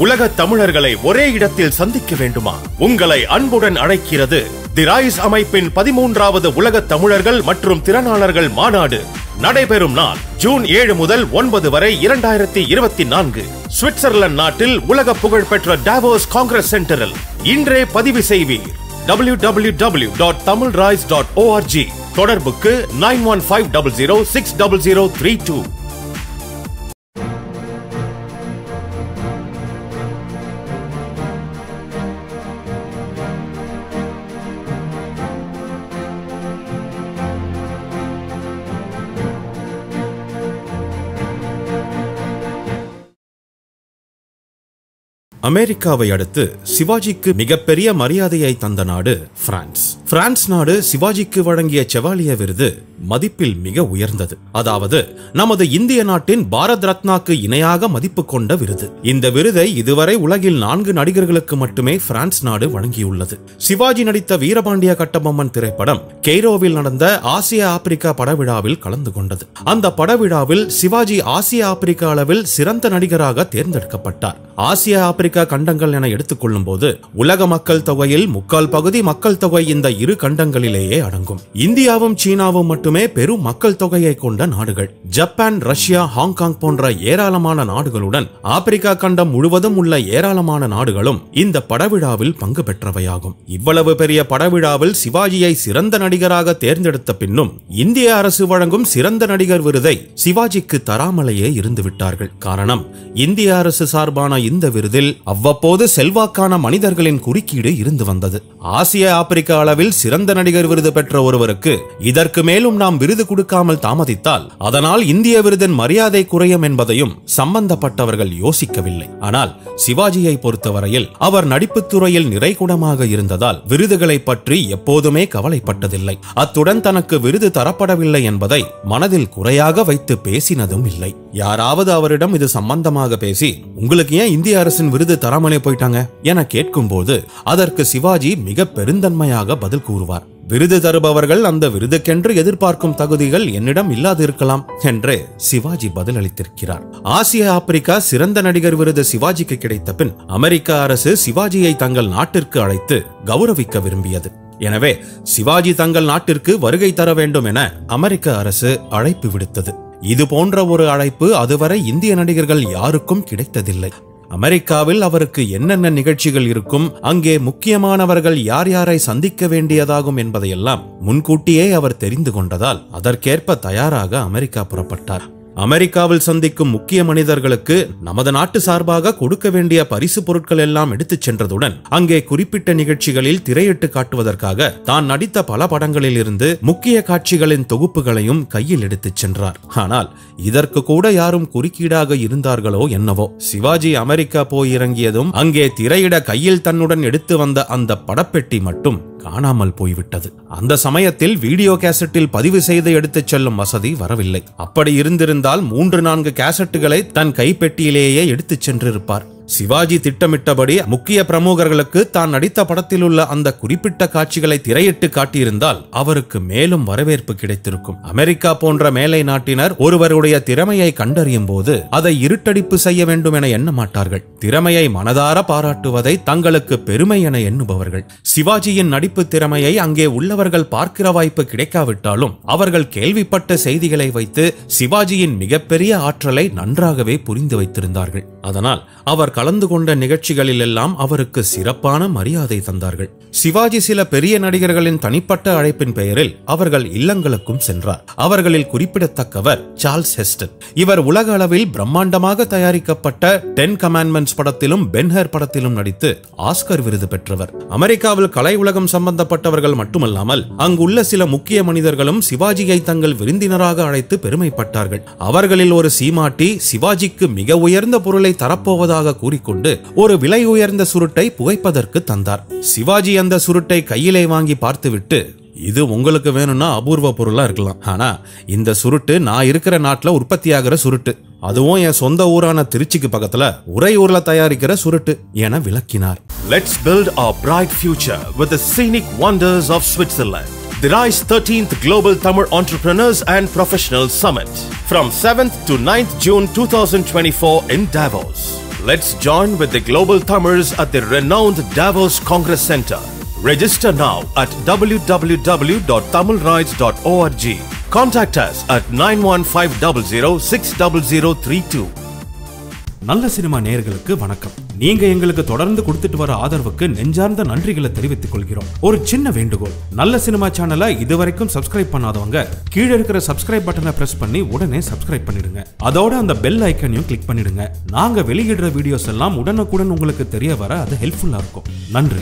உலக தமிழர்களை ஒரே இடத்தில் சந்திக்க வேண்டுமா? உங்களை அன்புடன் அழைக்கிறது தி ராய்ஸ் அமைப்பின் பதிமூன்றாவது உலக தமிழர்கள் மற்றும் திறனாளர்கள் மாநாடு. நடைபெறும் நாள் ஜூன் ஏழு முதல் ஒன்பது வரை இரண்டாயிரத்தி இருபத்தி நான்கு. சுவிட்சர்லாந்து நாட்டில் உலக புகழ்பெற்ற டாவோஸ் காங்கிரஸ் சென்டரில் இன்றே பதிவு செய்வீர். ஓஆர்ஜி தொடர்புக்கு nine one five double zero six double zero three two. அமெரிக்காவை அடுத்து சிவாஜிக்கு மிகப்பெரிய மரியாதையை தந்த நாடு பிரான்ஸ். பிரான்ஸ் நாடு சிவாஜிக்கு வழங்கிய செவாலிய விருது மதிப்பில் மிக உயர்ந்தது. அதாவது நமது இந்திய நாட்டின் பாரத் ரத்னாக்கு இணையாக மதிப்பு கொண்ட விருது. இந்த விருதை இதுவரை உலகில் நான்கு நடிகர்களுக்கு மட்டுமே பிரான்ஸ் நாடு வழங்கியுள்ளது. சிவாஜி நடித்த வீரபாண்டிய கட்டபொம்மன் திரைப்படம் கெய்ரோவில் நடந்த ஆசிய ஆப்பிரிக்கா படவிழாவில் கலந்து கொண்டது. அந்த படவிழாவில் சிவாஜி ஆசிய ஆப்பிரிக்கா அளவில் சிறந்த நடிகராக தேர்ந்தெடுக்கப்பட்டார். ஆசிய ஆப்பிரிக்கா அமெரிக்கா கண்டங்கள் என எடுத்துக்கொள்ளும் போது உலக மக்கள் தொகையில் முக்கால் பகுதி மக்கள் தொகை இந்த இரு கண்டங்களிலேயே அடங்கும். இந்தியாவும் சீனாவும் மட்டுமே பெரும் மக்கள் தொகையை கொண்ட நாடுகள். ஜப்பான் ரஷ்யா ஹாங்காங் போன்ற ஏராளமான நாடுகளுடன் ஆப்பிரிக்கா கண்டம் முழுவதும் உள்ள ஏராளமான நாடுகளும் இந்த படவிழாவில் பங்கு பெற்றவையாகும். இவ்வளவு பெரிய படவிழாவில் சிவாஜியை சிறந்த நடிகராக தேர்ந்தெடுத்த பின்னும் இந்திய அரசு வழங்கும் சிறந்த நடிகர் விருதை சிவாஜிக்கு தராமலேயே இருந்துவிட்டார்கள். காரணம் இந்திய அரசு சார்பான இந்த விருதில் அவ்வப்போது செல்வாக்கான மனிதர்களின் குறுக்கீடு இருந்து வந்தது. ஆசிய ஆப்பிரிக்க அளவில் சிறந்த நடிகர் விருது பெற்ற ஒருவருக்கு இதற்கு மேலும் நாம் விருது கொடுக்காமல் தாமதித்தால் அதனால் இந்திய விருதின் மரியாதை குறையும் என்பதையும் சம்பந்தப்பட்டவர்கள் யோசிக்கவில்லை. ஆனால் சிவாஜியை பொறுத்தவரையில் அவர் நடிப்புத் துறையில் நிறைகுடமாக இருந்ததால் விருதுகளை பற்றி எப்போதுமே கவலைப்பட்டதில்லை. அத்துடன் தனக்கு விருது தரப்படவில்லை என்பதை மனதில் குறையாக வைத்து பேசினதும் இல்லை. யாராவது அவரிடம் இது சம்பந்தமாக பேசி உங்களுக்கு ஏன் இந்திய அரசின் விருது தராமலே போயிட்டாங்க? என கேட்கும்போது அதற்கு சிவாஜி மிக பெருந்தன்மையாக பதில் கூறுவார். விருது தருபவர்கள் அந்த விருதுக்கென்று எதிர்பார்க்கும் தகுதிகள் என்னிடம் இல்லாதிருக்கலாம் என்று சிவாஜி பதிலளித்திருக்கிறார். ஆசிய ஆப்பிரிக்கா சிறந்த நடிகர் விருது சிவாஜிக்கு கிடைத்த பின் அமெரிக்க அரசு சிவாஜியை தங்கள் நாட்டிற்கு அழைத்து கௌரவிக்க விரும்பியது. எனவே சிவாஜி தங்கள் நாட்டிற்கு வருகை தர வேண்டும் என அமெரிக்க அரசு அழைப்பு விடுத்தது. இது போன்ற ஒரு அழைப்பு அதுவரை இந்திய நடிகர்கள் யாருக்கும் கிடைத்ததில்லை. அமெரிக்காவில் அவருக்கு என்னென்ன நிகழ்ச்சிகள் இருக்கும் அங்கே முக்கியமானவர்கள் யார் யாரை சந்திக்க வேண்டியதாகும் என்பதையெல்லாம் முன்கூட்டியே அவர் தெரிந்து கொண்டதால் அதற்கேற்ப தயாராக அமெரிக்கா புறப்பட்டார். அமெரிக்காவில் சந்திக்கும் முக்கிய மனிதர்களுக்கு நமது நாட்டு சார்பாக கொடுக்க வேண்டிய பரிசு பொருட்கள் எல்லாம் எடுத்துச் சென்றதுடன் அங்கே குறிப்பிட்ட நிகழ்ச்சிகளில் திரையிட்டு காட்டுவதற்காக தான் நடித்த பல படங்களில் இருந்து முக்கிய காட்சிகளின் தொகுப்புகளையும் கையில் எடுத்துச் சென்றார். ஆனால் இதற்கு கூட யாரும் குறுக்கீடாக இருந்தார்களோ என்னவோ. சிவாஜி அமெரிக்கா போய் இறங்கியதும் அங்கே திரையிட கையில் தன்னுடன் எடுத்து வந்த அந்த படப்பெட்டி மட்டும் காணாமல் போய்விட்டது. அந்த சமயத்தில் வீடியோ கேசட்டில் பதிவு செய்து எடுத்துச் செல்லும் வசதி வரவில்லை. அப்படி இருந்திருந்தால் மூன்று நான்கு கேசட்டுகளை தன் கைப்பெட்டியிலேயே எடுத்துச் சென்றிருப்பார். சிவாஜி திட்டமிட்டபடி முக்கிய பிரமுகர்களுக்கு தான் நடித்த படத்தில் உள்ள அந்த குறிப்பிட்ட காட்சிகளை திரையிட்டு காட்டியிருந்தால் அவருக்கு மேலும் வரவேற்பு கிடைத்திருக்கும். அமெரிக்கா போன்ற மேலை நாட்டினர் ஒருவருடைய திறமையை கண்டறியும் போது அதை இருட்டடிப்பு செய்ய வேண்டும் என எண்ண மாட்டார்கள். திறமையை மனதார பாராட்டுவதை தங்களுக்கு பெருமை என எண்ணுபவர்கள். சிவாஜியின் நடிப்பு திறமையை அங்கே உள்ளவர்கள் பார்க்கிற வாய்ப்பு கிடைக்காவிட்டாலும் அவர்கள் கேள்விப்பட்ட செய்திகளை வைத்து சிவாஜியின் மிகப்பெரிய ஆற்றலை நன்றாகவே புரிந்து வைத்திருந்தார்கள். அதனால் அவர் கலந்து கொண்ட நிகழ்ச்சிகளில் எல்லாம் அவருக்கு சிறப்பான மரியாதை தந்தார்கள். சிவாஜி சில பெரிய நடிகர்களின் தனிப்பட்ட அழைப்பின் பெயரில் அவர்கள் இல்லங்களுக்கும் சென்றார். அவர்களில் குறிப்பிடத்தக்கவர் சார்ல்ஸ் ஹெஸ்டன். இவர் உலக அளவில் பிரம்மாண்டமாக தயாரிக்கப்பட்ட டென் கமாண்ட்மெண்ட்ஸ் படத்திலும் பென்ஹர் படத்திலும் நடித்து ஆஸ்கர் விருது பெற்றவர். அமெரிக்காவில் கலை உலகம் சம்பந்தப்பட்டவர்கள் மட்டுமல்லாமல் அங்குள்ள சில முக்கிய மனிதர்களும் சிவாஜியை தங்கள் விருந்தினராக அழைத்து பெருமைப்பட்டார்கள். அவர்களில் ஒரு சீமாட்டி சிவாஜிக்கு மிக உயர்ந்த பொருளை தரப்போவதாக கூறிக்கொண்டு ஒரு விலை உயர்ந்த சுருட்டை புகைப்பதற்கு தந்தார் சிவாஜி அந்த சுருட்டை கையிலே வாங்கி பார்த்துவிட்டு இது உங்களுக்கு வேணும்னா அபூர்வ பொருளா இருக்கலாம் ஆனா இந்த சுருட்டு நான் இருக்கிற நாட்டுல உற்பத்தியாகிற சுருட்டு அதுவும் என் சொந்த ஊரான திருச்சிக்கு பக்கத்துல உறையூர்ல தயாரிக்கிற சுருட்டு என விளக்கினார் let's build our bright future with the scenic wonders of Switzerland. The RISE 13th Global Tamil Entrepreneurs and Professionals Summit from 7th to 9th June 2024 in Davos. Let's join with the global Tamils at the renowned Davos Congress Center. Register now at www.tamilrights.org. Contact us at 91500 நல்ல cinema நேயர்களுக்கு வணக்கம். நீங்க எங்களுக்கு தொடர்ந்து கொடுத்துட்டு வர ஆதரவுக்கு நெஞ்சார்ந்த நன்றிகளை தெரிவித்துக் கொள்கிறோம். ஒரு சின்ன வேண்டுகோள். நல்ல சினிமா சேனலை இதுவரைக்கும் சப்ஸ்கிரைப் பண்ணாதவங்க கீழே இருக்கிற சப்ஸ்கிரைப் பட்டனை பிரஸ் பண்ணி உடனே சப்ஸ்கிரைப் பண்ணிடுங்க. அதோட அந்த பெல் ஐக்கனையும் கிளிக் பண்ணிடுங்க. நாங்க வெளியிடுற வீடியோஸ் எல்லாம் உடனுக்குடன் உங்களுக்கு தெரிய வர அது ஹெல்ப்ஃபுல்லா இருக்கும். நன்றி.